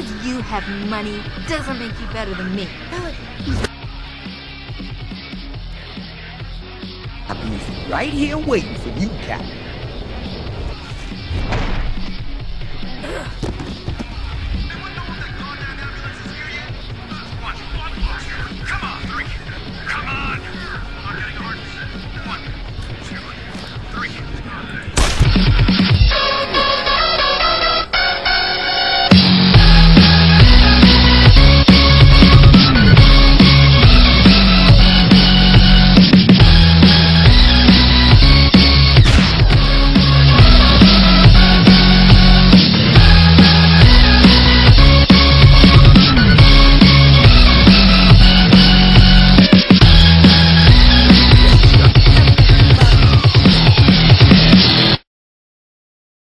because you have money doesn't make you better than me. I'll be right here waiting for you, Captain.